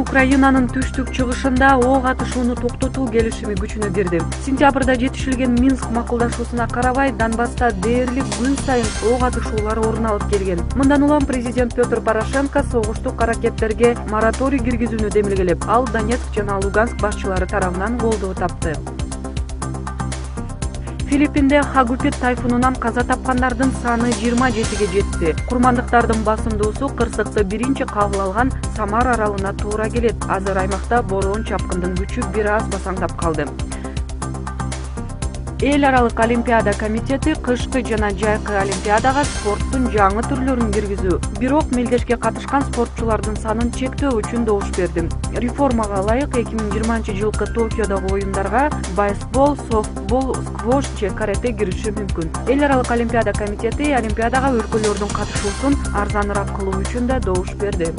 украинанын түштүк чыгышында ок атышууну токтотуу келишими күчүнө кирди. Сентябрда жетишилген минск макулдашуусуна карабай донбасста дээрлик күн сайын ок атышуулар орун алып келген. Мындан улам президент петр порошенко согуштук аракеттерге мораторий киргизүүнү демилгелеп ал донецк жана луганск башчылары тарабынан колдоо тапты филиппинде хагупит тайфунунан каза тапкандардын саны жыйырма жетиге жетти курмандыктардын басымдуусу кырсыкты биринчи кабыл алган самар аралына туура келет азыр аймакта бороон чапкындын күчү бир аз басаңдап калды эл аралык олимпиада комитети кышкы жана жайкы олимпиадага спорттун жаңы түрлөрүн киргизүү. Бирок мелдешке катышкан спортчулардын санын чектөө үчүн добуш берди. Реформага ылайык эки миң жыйырманчы жылкы токиодогу оюндарга баскетбол софтбол сквош же карате кириши мүмкүн. Эл аралык олимпиада комитети олимпиадага өлкөлөрдүн катышуусун арзаныраак кылуу үчүн да добуш берди